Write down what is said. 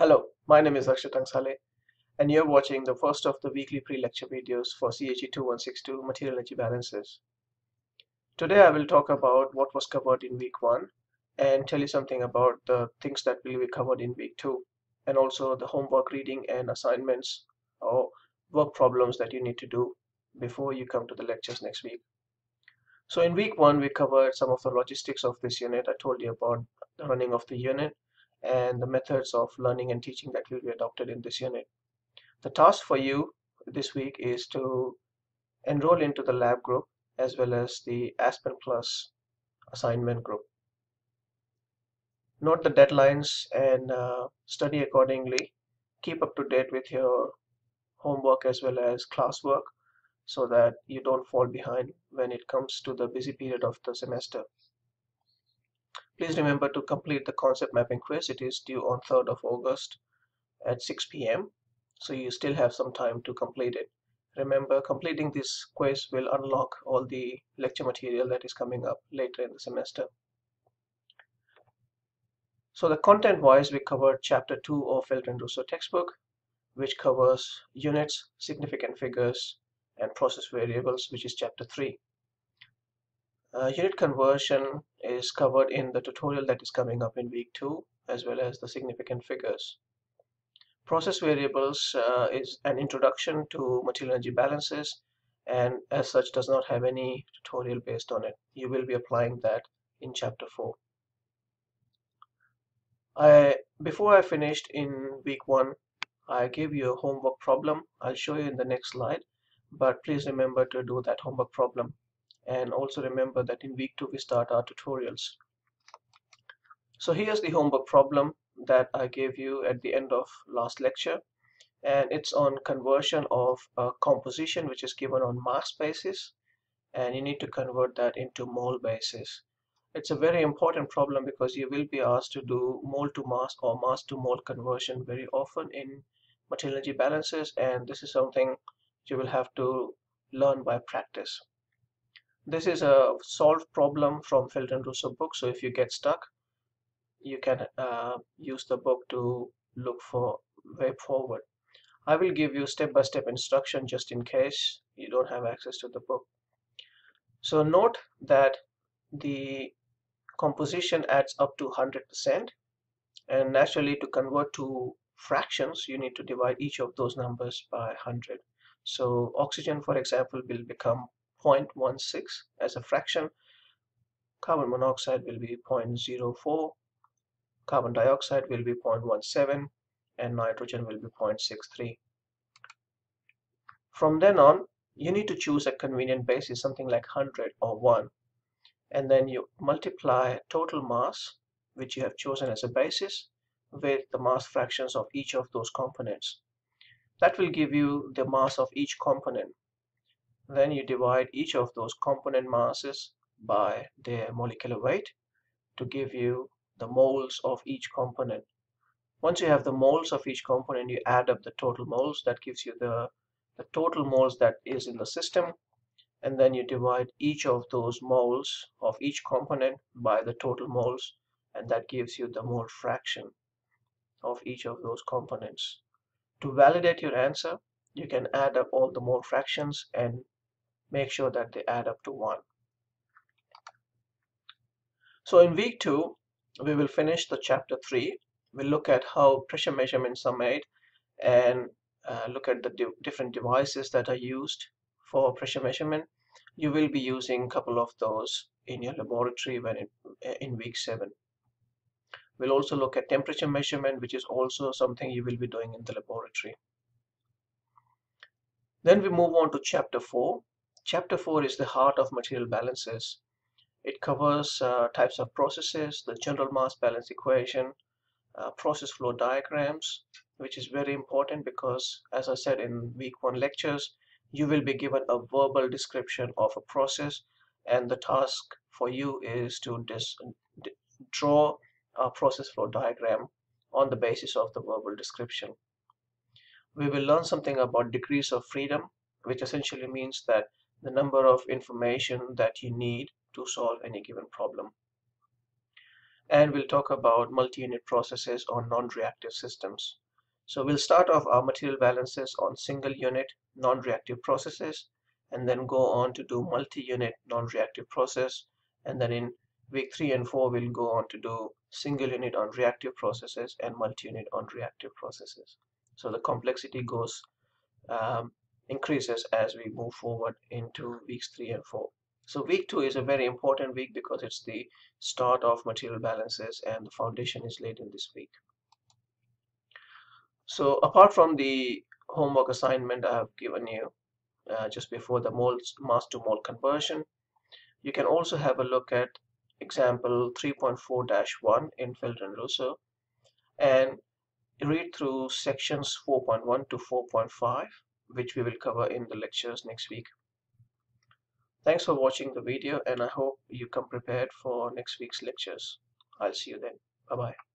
Hello, my name is Akshat Angsale and you're watching the first of the weekly pre-lecture videos for CHE 2162 Material Energy Balances. Today I will talk about what was covered in week 1 and tell you something about the things that will be covered in week 2 and also the homework reading and assignments or work problems that you need to do before you come to the lectures next week. So in week 1 we covered some of the logistics of this unit. I told you about the running of the unit and the methods of learning and teaching that will be adopted in this unit. The task for you this week is to enroll into the lab group as well as the Aspen Plus assignment group. Note the deadlines and uh, study accordingly. Keep up to date with your homework as well as classwork so that you don't fall behind when it comes to the busy period of the semester. Please remember to complete the concept mapping quiz. It is due on 3rd of August at 6 p.m. So you still have some time to complete it. Remember, completing this quiz will unlock all the lecture material that is coming up later in the semester. So the content-wise, we covered Chapter 2 of Felder Rousseau textbook, which covers units, significant figures, and process variables, which is Chapter 3. Uh, unit conversion is covered in the tutorial that is coming up in week 2 as well as the significant figures. Process variables uh, is an introduction to material energy balances and as such does not have any tutorial based on it. You will be applying that in chapter 4. I, before I finished in week 1 I gave you a homework problem. I'll show you in the next slide but please remember to do that homework problem and also remember that in week 2 we start our tutorials. So here's the homework problem that I gave you at the end of last lecture and it's on conversion of a composition which is given on mass basis and you need to convert that into mole basis. It's a very important problem because you will be asked to do mole to mass or mass to mole conversion very often in material energy balances and this is something you will have to learn by practice this is a solved problem from Felder Rousseau book. So if you get stuck you can uh, use the book to look for way forward. I will give you step-by-step -step instruction just in case you don't have access to the book. So note that the composition adds up to 100% and naturally to convert to fractions you need to divide each of those numbers by 100 so oxygen for example will become 0.16 as a fraction. Carbon monoxide will be 0.04 carbon dioxide will be 0.17 and nitrogen will be 0.63 from then on you need to choose a convenient basis something like 100 or 1 and then you multiply total mass which you have chosen as a basis with the mass fractions of each of those components. That will give you the mass of each component then you divide each of those component masses by their molecular weight to give you the moles of each component. Once you have the moles of each component, you add up the total moles. That gives you the, the total moles that is in the system. And then you divide each of those moles of each component by the total moles. And that gives you the mole fraction of each of those components. To validate your answer, you can add up all the mole fractions and make sure that they add up to 1. So in week 2, we will finish the chapter 3. We'll look at how pressure measurements are made and uh, look at the di different devices that are used for pressure measurement. You will be using a couple of those in your laboratory when uh, in week 7. We'll also look at temperature measurement, which is also something you will be doing in the laboratory. Then we move on to chapter 4. Chapter 4 is the heart of material balances. It covers uh, types of processes, the general mass balance equation, uh, process flow diagrams, which is very important because, as I said in week one lectures, you will be given a verbal description of a process and the task for you is to draw a process flow diagram on the basis of the verbal description. We will learn something about degrees of freedom, which essentially means that the number of information that you need to solve any given problem. and we'll talk about multi-unit processes on non-reactive systems. So we'll start off our material balances on single unit non-reactive processes and then go on to do multi-unit non-reactive process and then in week 3 and 4 we'll go on to do single unit on reactive processes and multi-unit on reactive processes. So the complexity goes um, increases as we move forward into weeks 3 and 4. So week 2 is a very important week because it's the start of material balances and the foundation is laid in this week. So apart from the homework assignment I have given you uh, just before the mole mass to mole conversion, you can also have a look at example 3.4-1 in Felder and Rousseau and read through sections 4.1 to 4.5 which we will cover in the lectures next week. Thanks for watching the video and I hope you come prepared for next week's lectures. I'll see you then. Bye bye.